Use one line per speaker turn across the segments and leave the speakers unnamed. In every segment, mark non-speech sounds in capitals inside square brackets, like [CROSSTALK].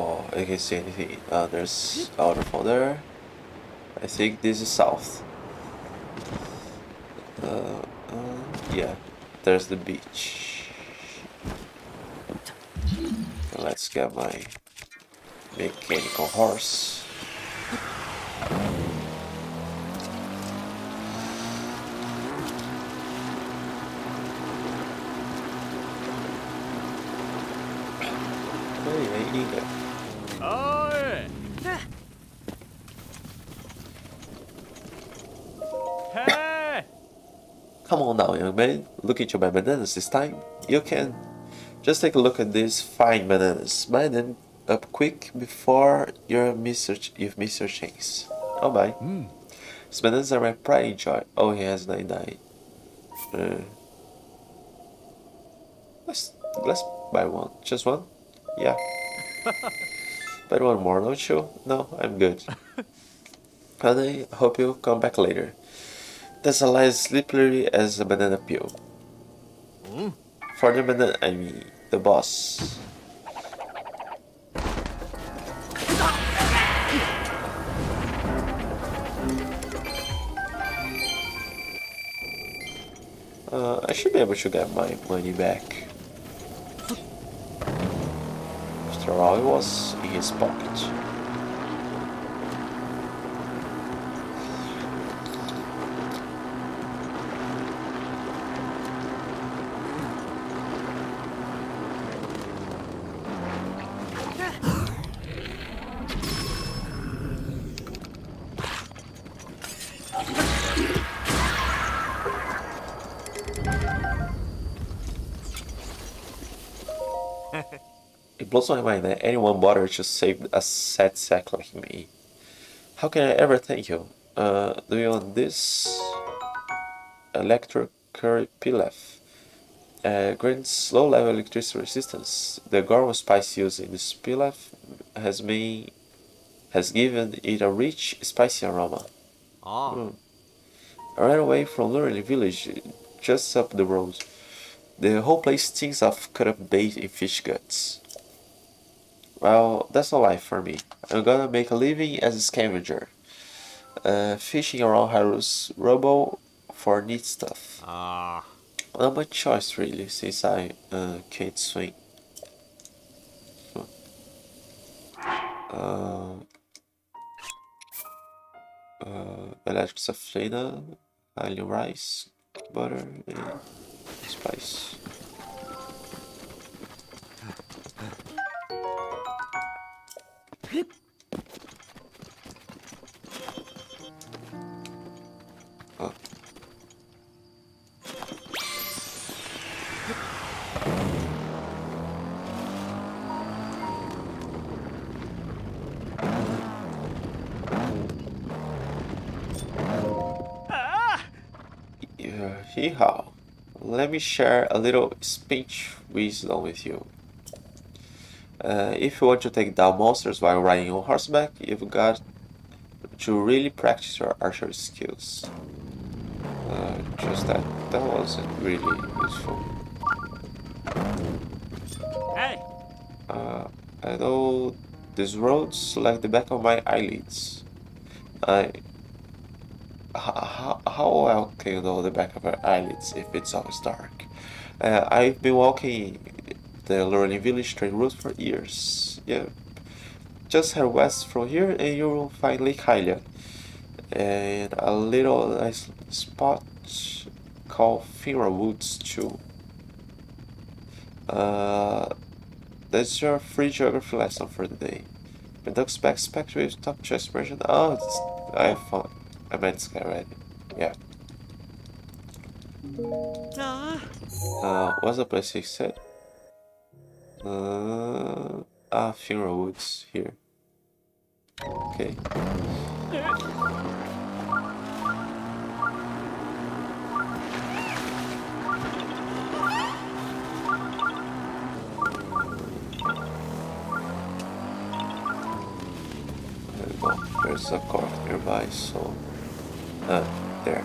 Oh, I can see anything. Uh, there's a waterfall there. I think this is south. Uh, uh, yeah, there's the beach. Let's get my mechanical horse. Hey, I need. On now, young. Look into my bananas this time. You can. Just take a look at these fine bananas. Buy them up quick before you're miss your, you've missed your chance. Oh, bye. These bananas are my pride and joy. Oh, he has 99. Uh, let's, let's buy one. Just one? Yeah. [LAUGHS] buy one more, don't you? No, I'm good. [LAUGHS] and I hope you'll come back later. That's a lie as slippery as a banana peel. For the banana, I mean, the boss. Uh, I should be able to get my money back. After all, it was in his pocket. Blows my mind that anyone bothered to save a sad sack like me. How can I ever thank you? Uh, do you want this? Electric curry pilaf. Uh, grants low level electricity resistance. The Goron spice used in this pilaf has made has given it a rich, spicy aroma.
Ah.
I ran away from Lurelin village just up the road. The whole place stinks of cut up bait and fish guts. Well, that's no life for me. I'm gonna make a living as a scavenger. Uh, fishing around Hyrule Robo for neat stuff.
Ah.
Not much choice really, since I uh, can't swing. Uh, uh, electric safflina, Hylian rice, butter, and spice. Hee-haw. Let me share a little speech wisdom with you. Uh, if you want to take down monsters while riding on horseback, you've got to really practice your archery skills. Uh, just that, that wasn't really useful.
Hey!
Uh, I know these roads like the back of my eyelids. I. How, how well can you know the back of your eyelids if it's always dark? Uh, I've been walking the Lurelin village train route for years. Yeah. Just head west from here and you will find Lake Hylia. And a little nice spot called Finra Woods too. Uh, that's your free geography lesson for the day. Redux backpack with top chest version. Oh, I thought I meant Sky. Yeah.
Ah.
Uh, what's the place you said? Uh, ah, Finra Woods here. Okay. There we go. There's a Korok nearby, so. Uh, there.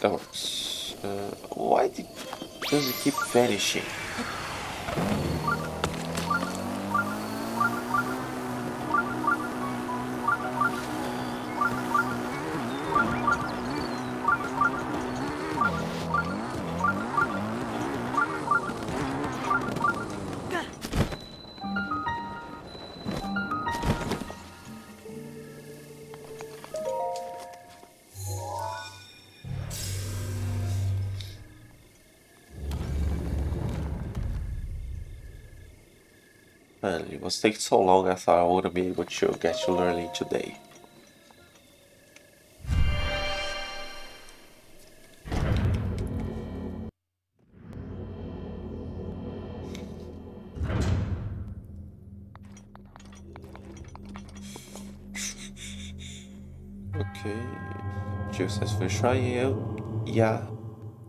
That works. Uh, why did, does it keep vanishing? Was taking so long I thought I wouldn't be able to get to learning today. Okay, as for trial. Yeah,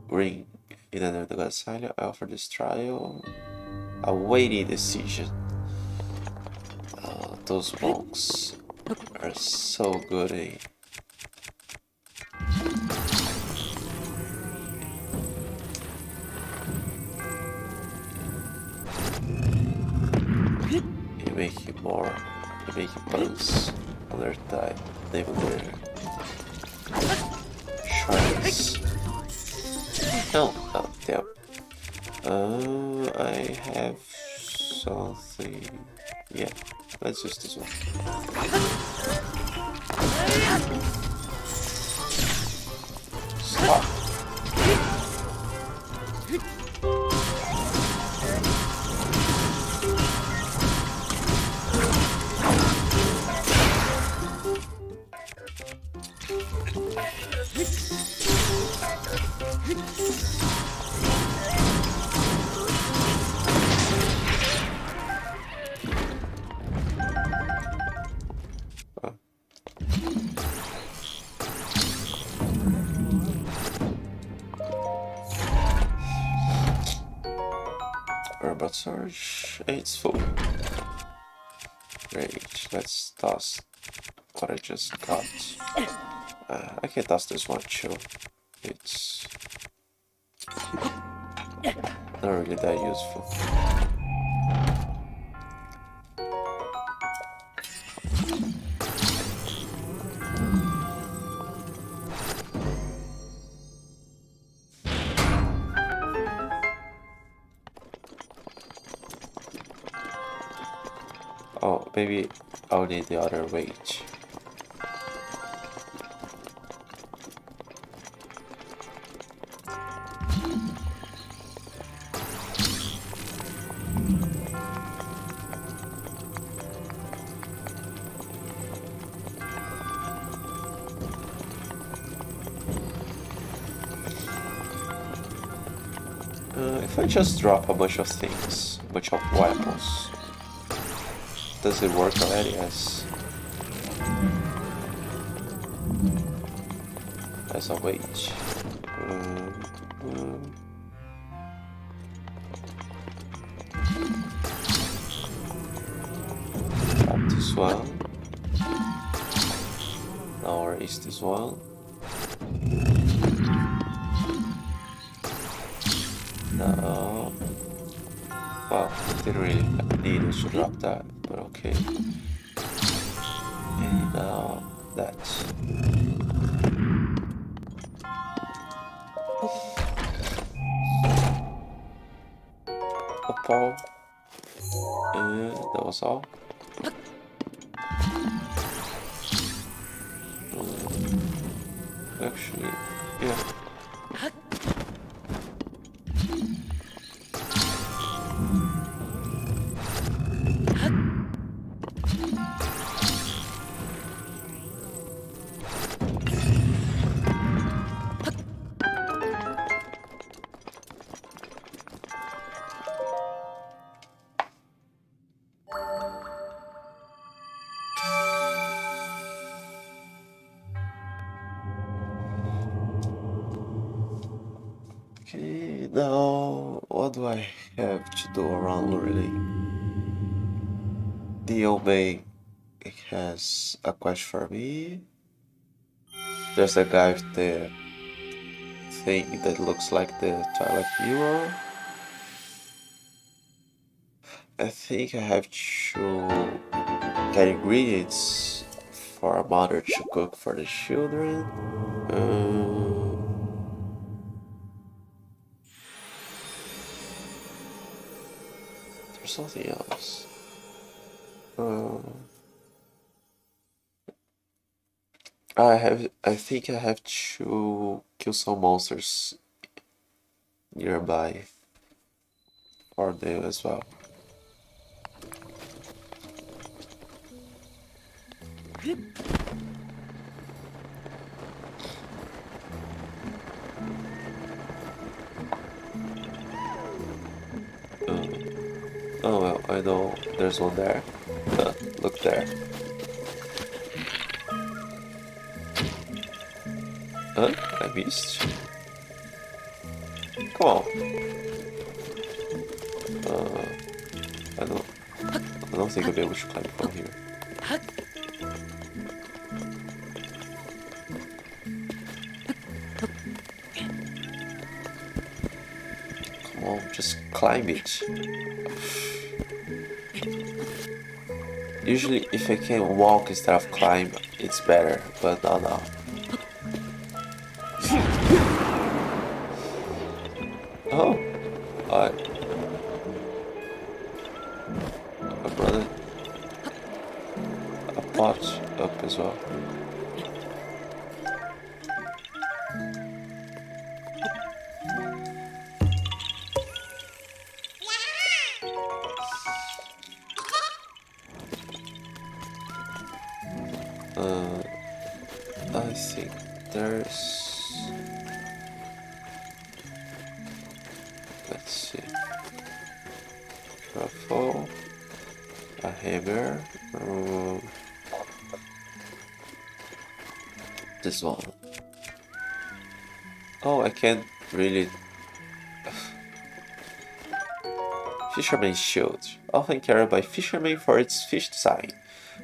ring. In another asylum, I offer this trial. A Weighty Decision. Those monks are so good, eh? Make more. You make it buns on their thigh. They will their shards. No, oh, damn. Uh, I have something. Yeah, let's use this one. Just got. Uh, I can toss this one too. It's not really that useful. Oh, maybe I'll need the other weight. Just drop a bunch of things, a bunch of weapons, does it work already? Yes. As a wage. That, but okay. And that. Opal. And that was all. Actually, yeah. A quest for me. There's a guy with the thing that looks like the Twilight Mirror. I think I have to get ingredients for a mother to cook for the children. Uh, there's something else. Uh, I have. I think I have to kill some monsters nearby for them as well. Uh, oh well, I know there's one there. Look there. Huh? I missed. Come on. Uh, I don't. I don't think I'll be able to climb from here. Come on, just climb it. Usually, if I can walk instead of climb, it's better, but not now. A pot up as can't really. Fisherman's Shield, often carried by fishermen for its fish design,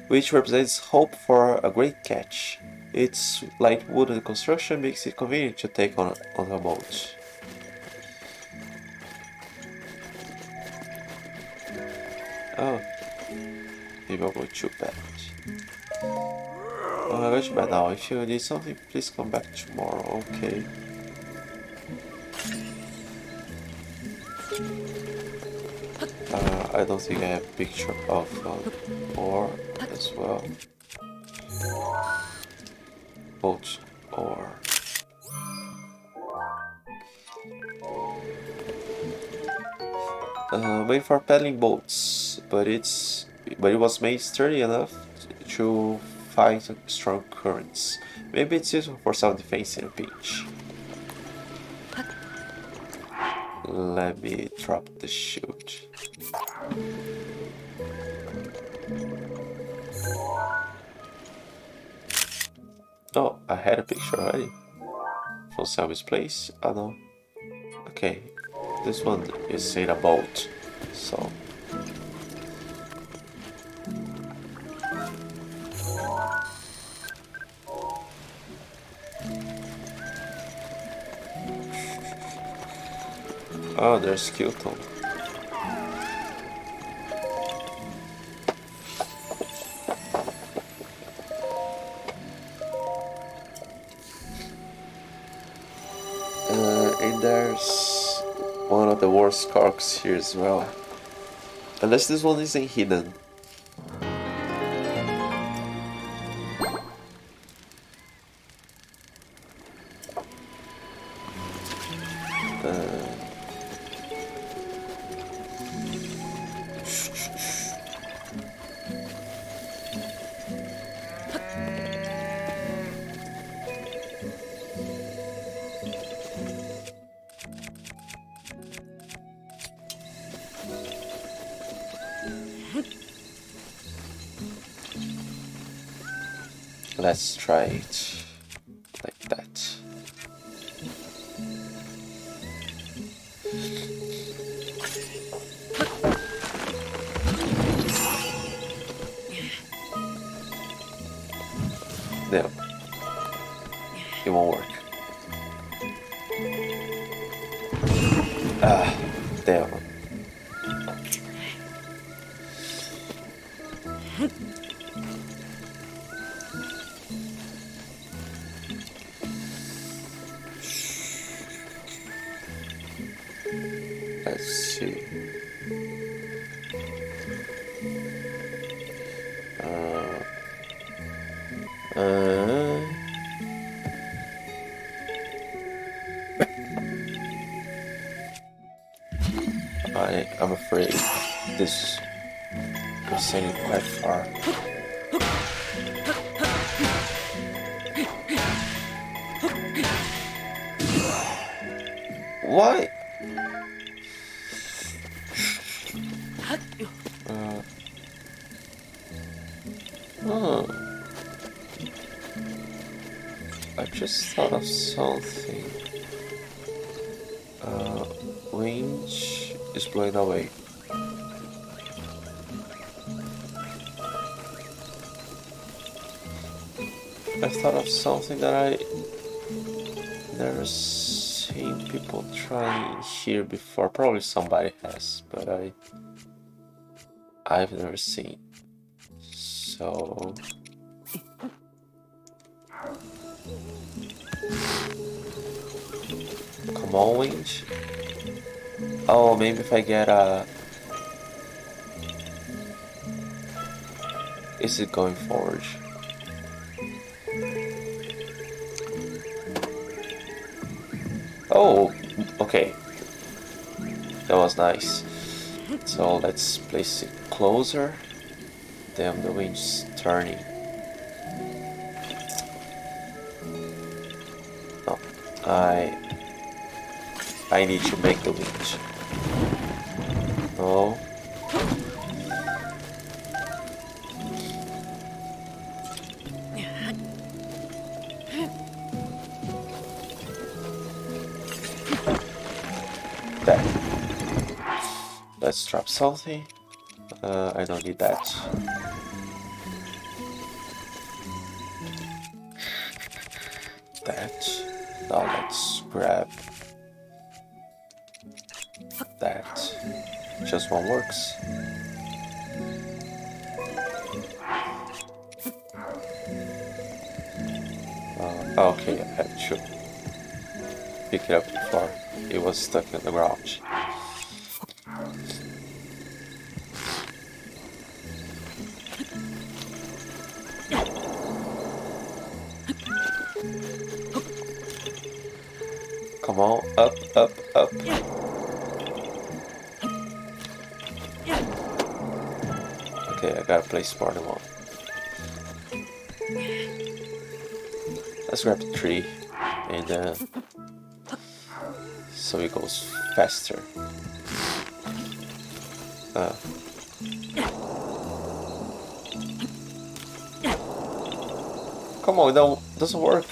which represents hope for a great catch. Its light wooden construction makes it convenient to take on, on a boat. Oh, maybe I'll go to bed. Oh, going to bed now. If you need something, please come back tomorrow. Okay. I don't think I have a picture of uh, ore as well. Boat ore. Uh, made for paddling boats, but it's but it was made sturdy enough to fight strong currents. Maybe it's useful for self-defense in a pinch. Let me drop the chute. Oh, I had a picture already. From Selby's place? Oh no. Okay, this one is in a boat, so... Oh, there's Skeleton. There's one of the worst Koroks here as well. Unless this one isn't hidden. Let's try it Why? Uh, oh. I just thought of something. Uh, winch is blowing away. I thought of something that I never seen people trying here before. Probably somebody has, but I I've never seen. So come on, winch. Oh, maybe if I get a. Is it going forward? Oh, okay. That was nice. So let's place it closer. Damn, the wind's turning. No, I I need to make the winch. No. Something. Uh, I don't need that. That. Now let's grab that. Just one works. Uh, okay, I to pick it up before it was stuck in the ground. Let's grab the tree and then so it goes faster. Uh. Come on, that doesn't work.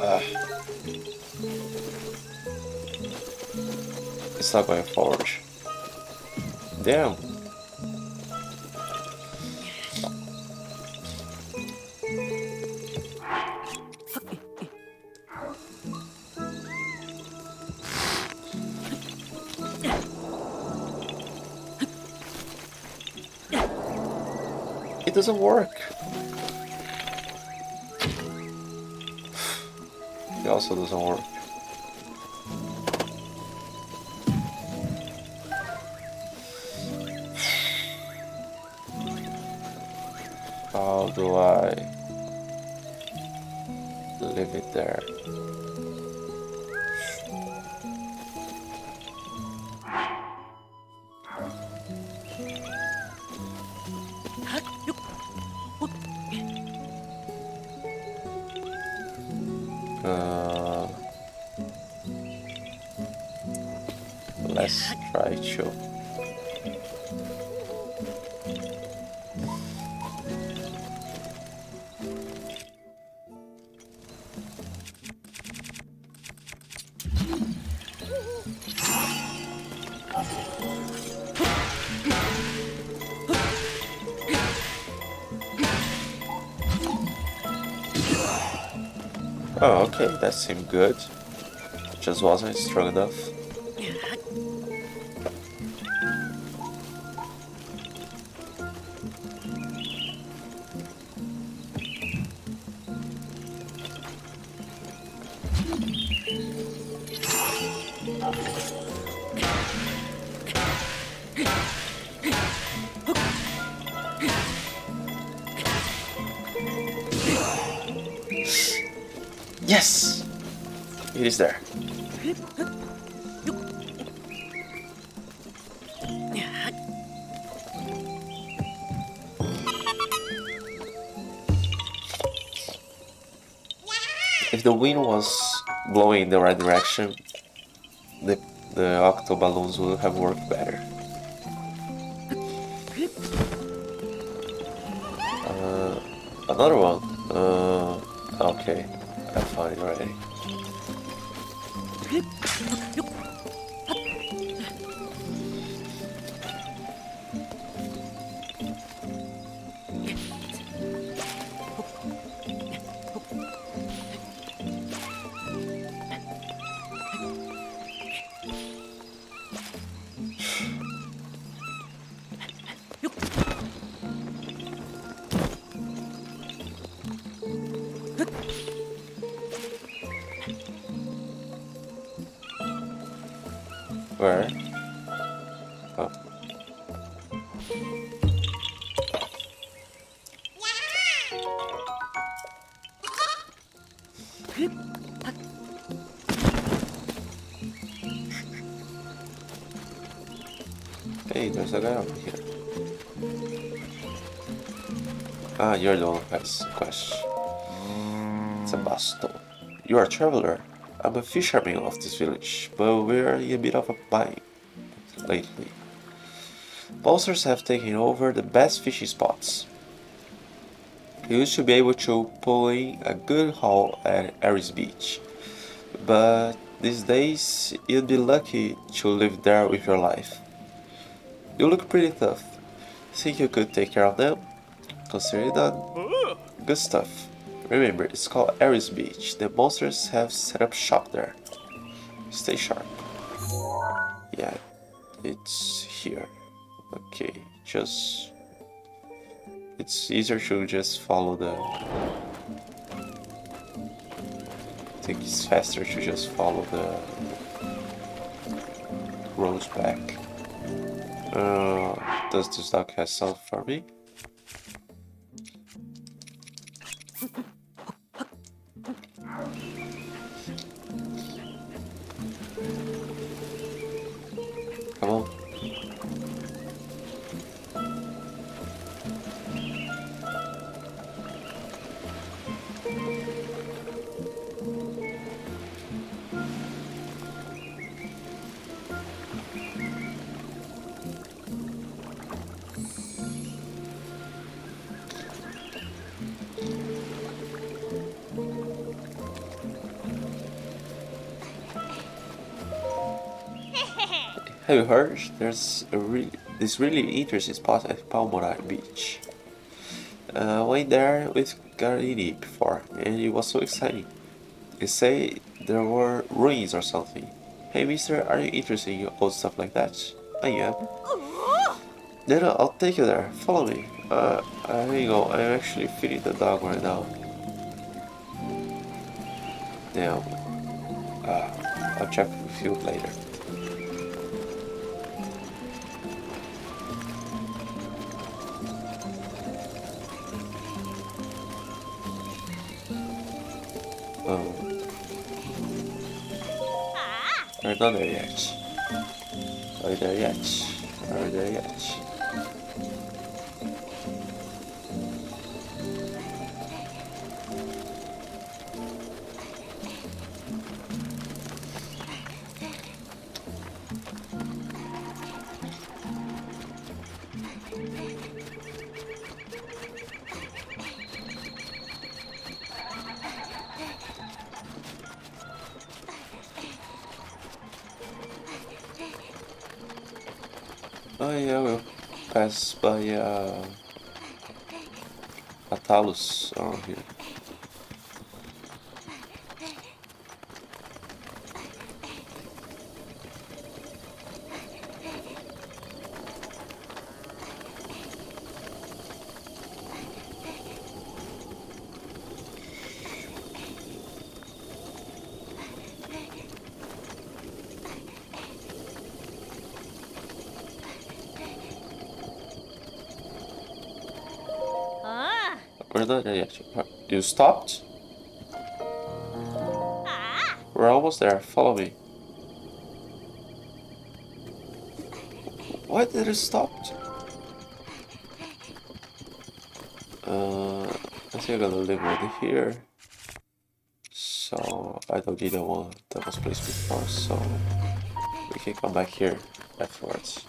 Uh. It's not going forward. Damn. Doesn't work. It also doesn't work. How do I leave it there? Okay, that seemed good. Just wasn't strong enough. Direction, the, the octo balloons would have worked better. Uh, another one. Uh, okay, I found it already. Ah, you're the one who question. It's a Basto. You are a traveler. I'm a fisherman of this village, but we're in a bit of a bind lately. Monsters have taken over the best fishing spots. You used to be able to pull in a good haul at Aris Beach, but these days you'd be lucky to live there with your life. You look pretty tough. Think you could take care of them? Consider it done. Good stuff. Remember, it's called Aris Beach. The monsters have set up shop there. Stay sharp. Yeah, it's here. Okay, just... It's easier to just follow the... I think it's faster to just follow the roads back. Uh, does this dog have something for me? Have you heard? There's a really this really interesting spot at Palmorae Beach. Uh, went there with Garini before, and it was so exciting. They say there were ruins or something. Hey, Mister, are you interested in old stuff like that? I am. Then I'll take you there. Follow me. Uh, hang on. I'm actually feeding the dog right now. Now, uh, I'll check with you later. We're not there yet. Are we 不知道这也是 You stopped? We're almost there. Follow me. Why did it stop? Uh, I think I'm gonna leave it here. So I don't need the one that was placed before, so we can come back here afterwards.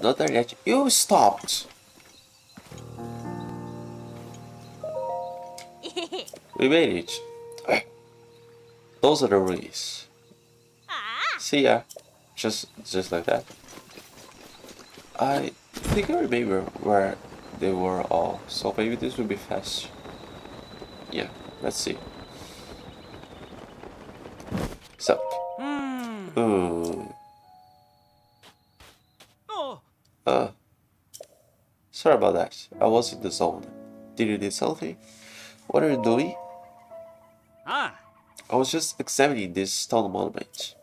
Not there yet. You stopped. [LAUGHS] we made it. Those are the ruins. See ya. Just, just like that. I think I remember where they were all, so maybe this will be fast. Yeah, let's see. So.
Hmm.
Ooh. About that. I was in the zone. Did you need something? What are you doing?
Ah.
I was just examining this stone monument.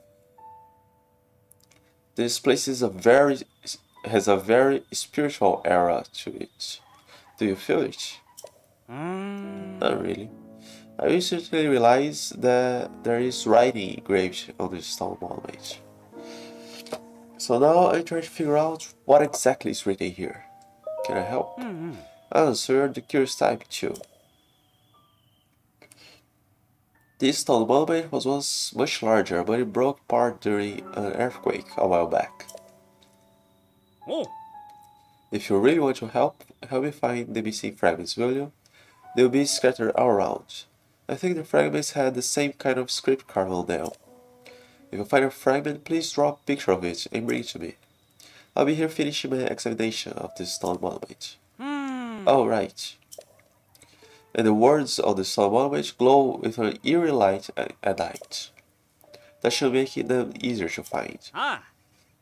This place is a very has a very spiritual aura to it. Do you feel it?
Hmm.
Not really. I recently realized that there is writing engraved on this stone monument. So now I try to figure out what exactly is written here. Can I help?
Hmm.
Ah, so the curious type too. This stone monument was once much larger, but it broke apart during an earthquake a while back.
Oh.
If you really want to help, help me find the missing fragments, will you? They'll be scattered all around. I think the fragments had the same kind of script carved on them. If you find a fragment, please draw a picture of it and bring it to me. I'll be here finishing my examination of this stone monument.
Hmm.
Oh, right. And the words on the stone monument glow with an eerie light at, at night. That should make them easier to find.
Ah.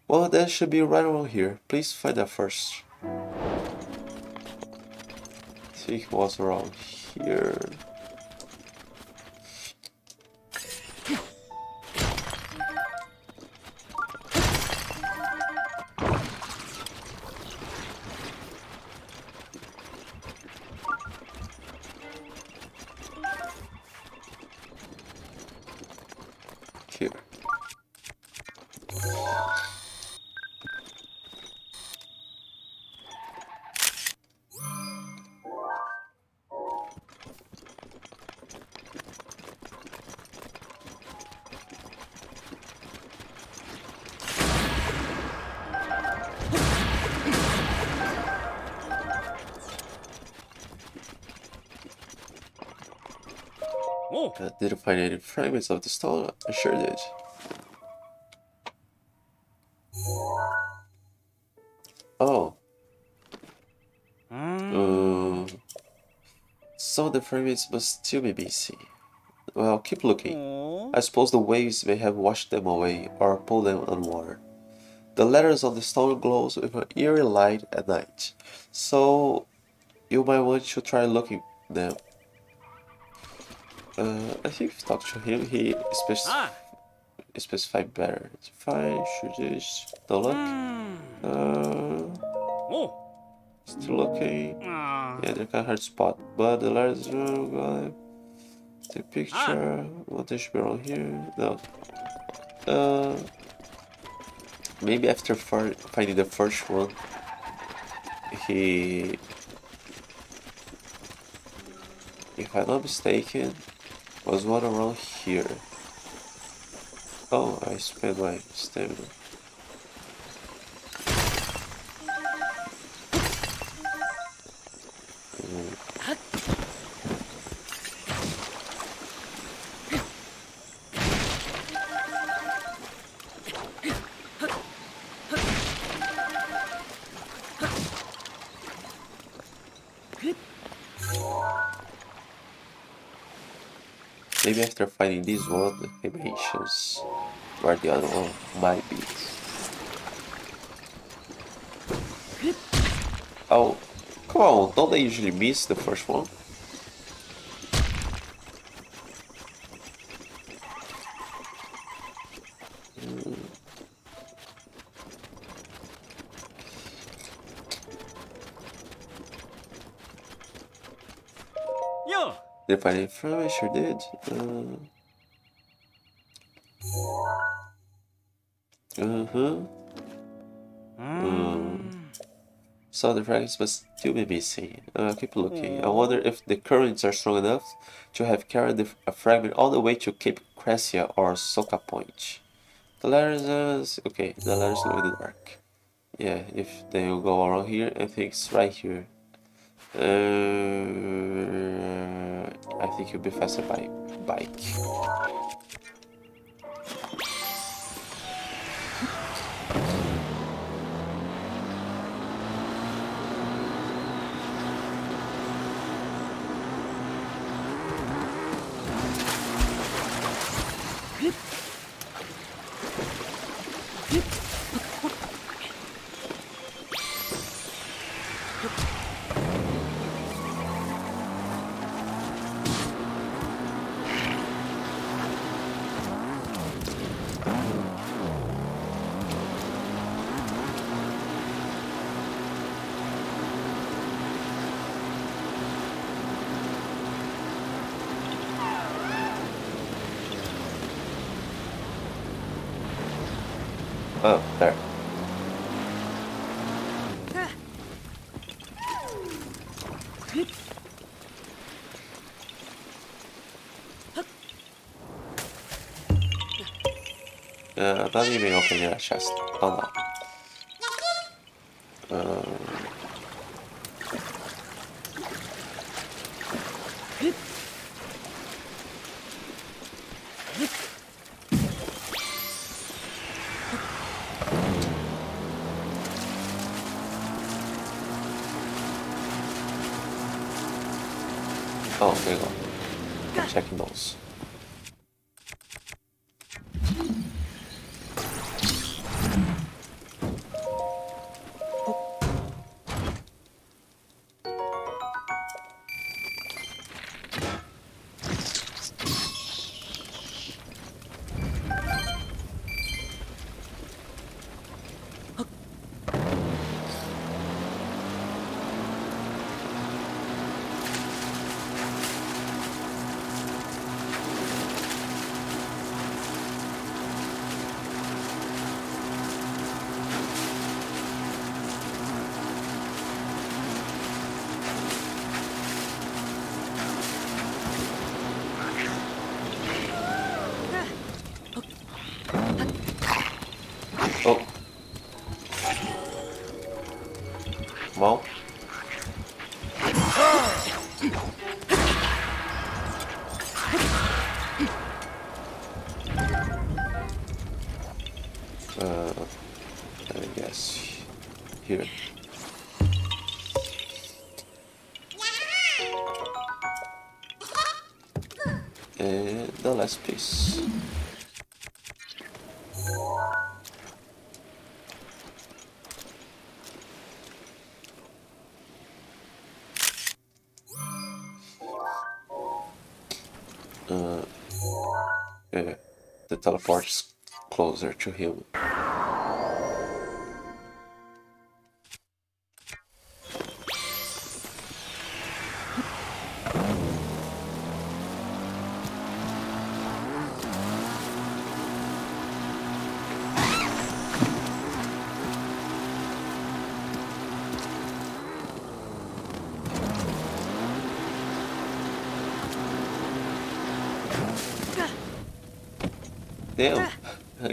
Well, that should be right around here. Please find that first. I think it was around. Here.
Oh.
I didn't find any fragments of the stone. I sure did. Oh.
Hmm.
Um, some of the fragments must still be missing. Well, keep looking.
Oh.
I suppose the waves may have washed them away or pulled them underwater. The letters on the stone glows with an eerie light at night, so you might want to try looking them. Uh, I think if you talk to him, he spec
Ah.
specified better. If I should just don't look.
Hmm.
Uh,
Oh.
still okay.
Ah.
Yeah, they're kind of hard spot, but the are gone. Take picture. What they should be around here? No. Uh, maybe after finding the first one, he, if I'm not mistaken, was one around here. Oh, I spent my stamina. Maybe after finding this one, he mentions where the other one might be. Oh, come on, don't they usually miss the first one? Did I find it from? I sure did. Uh huh. So the fragments must still be missing. Uh, keep looking. I wonder if the currents are strong enough to have carried the, a fragment all the way to Cape Cresia or Soka Point. The letters, uh, okay, the letters glow in the dark. Yeah, if they will go around here, I think it's right here. Uh, I think you'll be faster by bike. Opening that chest. Um, oh, there you go. Checking those. Last piece. Uh, the teleport's closer to him.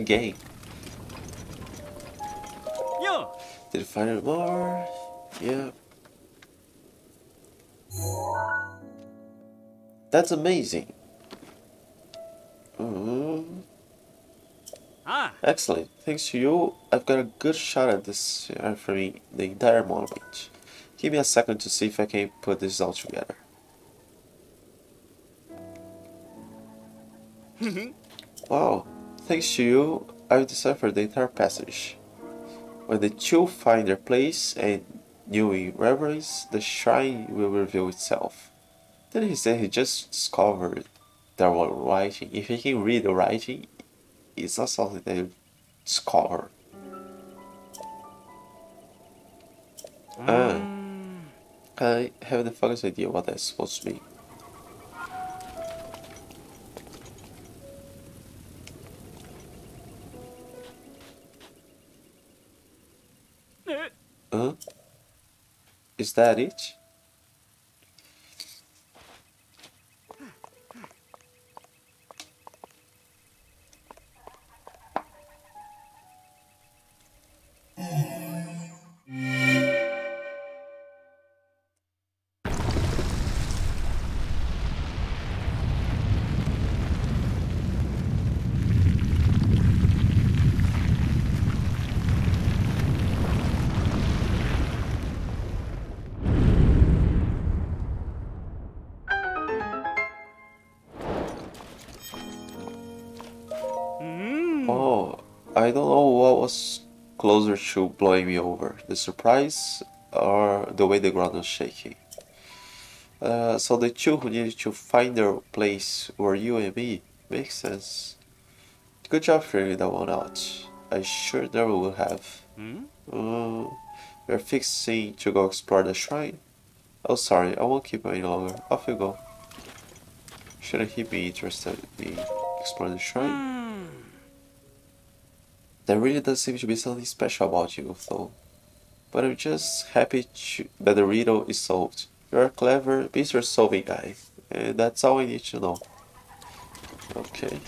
Again.
Yo.
Did you find it more? Yep. That's amazing. Mhm.
Ah.
Excellent. Thanks to you, I've got a good shot at this uh, for me, the entire monument. Give me a second to see if I can put this all together. wow, thanks to you, I've deciphered the entire passage. When the two find their place and new in reverence, the shrine will reveal itself. Then he said he just discovered their writing. If he can read the writing, it's not something that you discover. Ah, I have the foggiest idea what that's supposed to be. Huh? Is that it? Closer to blowing me over. The surprise or the way the ground was shaking. Uh, so the two who needed to find their place were you and me. Makes sense. Good job figuring that one out. I sure never would have. Uh, you're fixing to go explore the shrine? Oh, sorry, I won't keep you any longer. Off you go. Shouldn't he be interested in exploring the shrine? There really does seem to be something special about you, though. But I'm just happy that the riddle is solved. You're a clever, mystery solving guy, and that's all I need to know. Okay.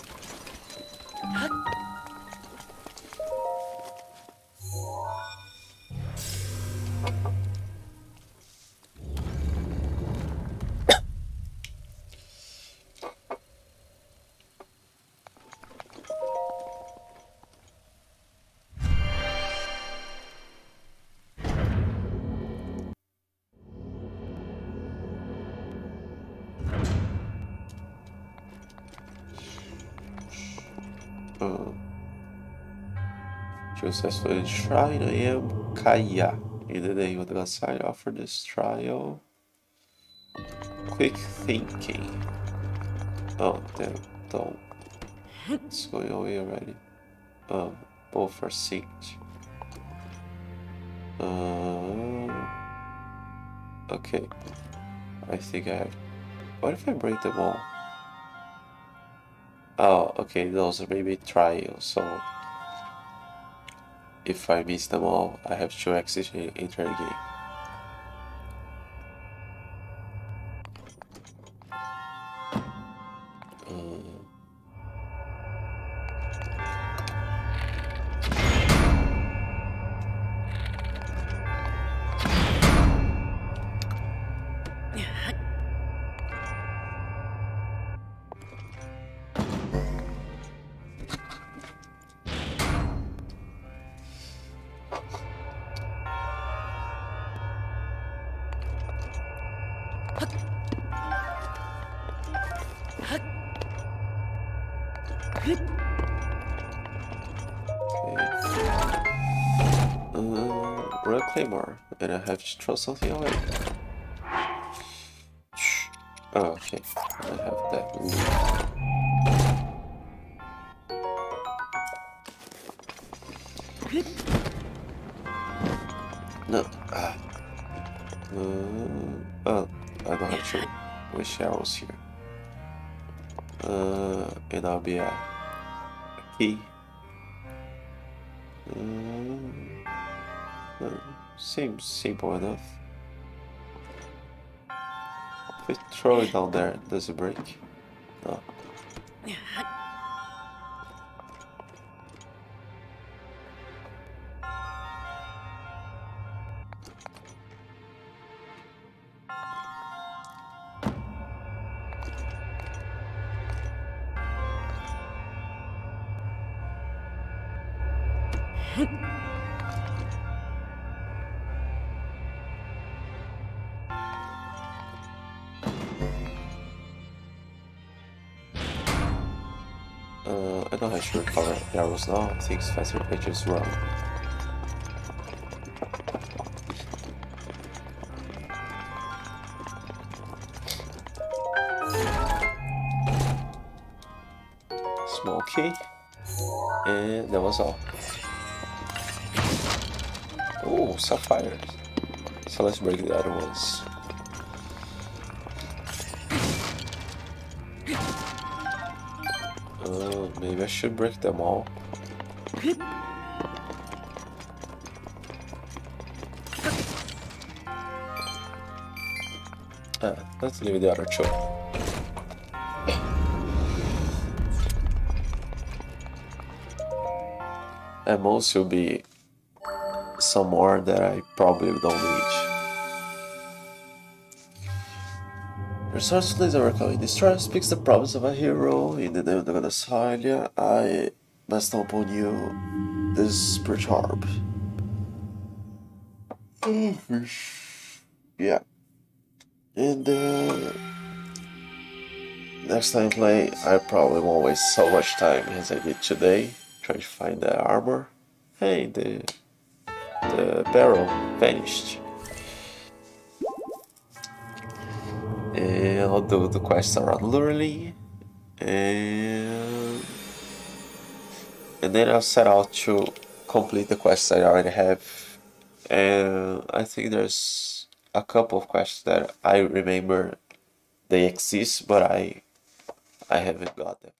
Successfully I am Kah Yah. In the name of the God I offer this trial. Quick thinking. Oh, damn, don't. It's going away already. Um, both are synced. Uh, okay. I think I have. What if I break them all? Oh, okay, those are maybe trials, so if I miss them all, I have to exit and enter the Something away. Oh, okay. I have that. No. Ah. Uh, oh, I don't have to wish arrows here. Uh, I'll be a, key. Um, seems simple enough. If we throw it down there, does it break? No. Uh, I know I should recover arrows now. I think faster run. Small key. And that was all. Oh, sapphires. So let's break the other ones. Maybe I should break them all. Uh, let's leave the other two. At most will be some more that I probably don't need. Resourceless overcoming distress speaks the promise of a hero in the name of the goddess Hylia. I bestow upon you this spirit orb. yeah. And uh, next time I play, I probably won't waste so much time as I did today trying to find the armor. Hey, the the barrel vanished. And I'll do the quests around Lurley. And, eh, and then I'll set out to complete the quests I already have. And I think there's a couple of quests that I remember they exist, but I I haven't got them.